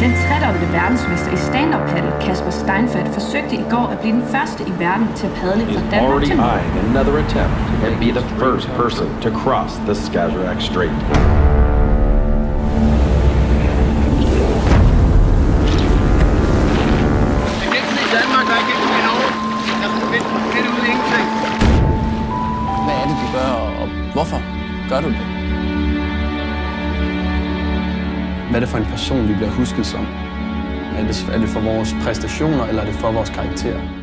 tredobbelt verdensmester i stand-up paddle, Kasper Steinfeld, forsøgte i går at blive den første i verden til at padle fra Danmark already til Norge. another attempt and be the first person to cross the Skagerrak Strait. Hvad er det, du gør, og hvorfor gør du det? Hvad er det for en person, vi bliver husket som? Er det, er det for vores præstationer, eller er det for vores karakter?